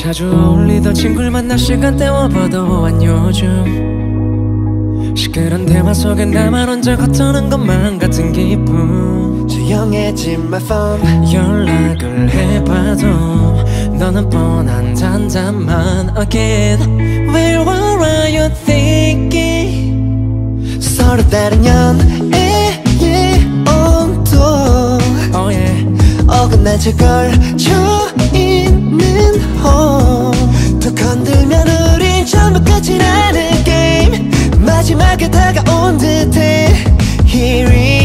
자주 어울리던 친구를 만나 시간 때워봐도 안 요즘. 시끄러운 대화 속에 나만 혼자 겉도는 것만 같은 기분. 조용해진 my phone. 연락을 해봐도 너는 뻔한 잔잔만 again Where were you thinking? 서로 다른 연애의 온도. Oh yeah. 어긋난 채 걸 다가온 듯해. Hearing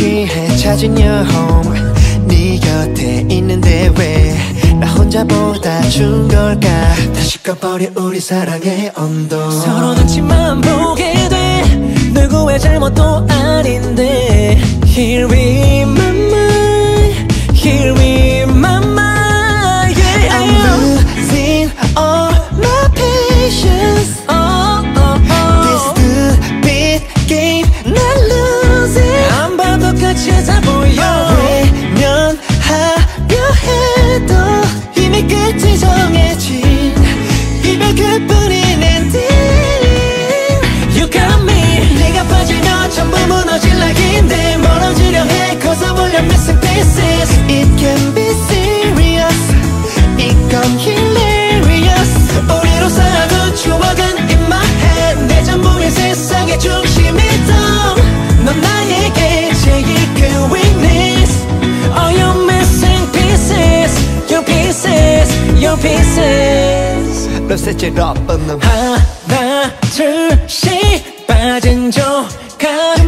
취해 찾은 여홈 네 곁에 있는데 왜 나 혼자보다 준 걸까? 다시 꺼버려 우리 사랑의 언덕 서로 눈치만 보게 돼. 누구의 잘못도 아닌데. Here we Let's set it up on the 하나 둘씩 빠진 조각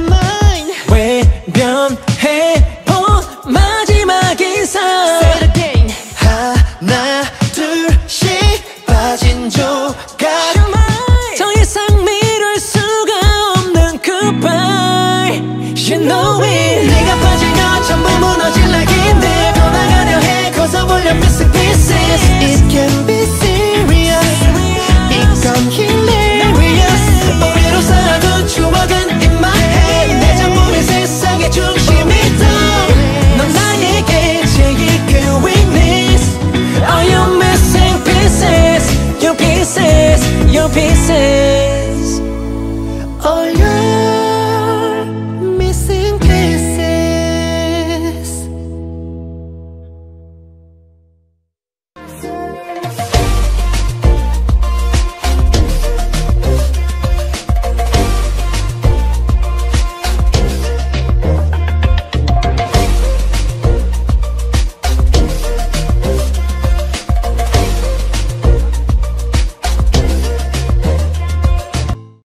외면해 your pieces.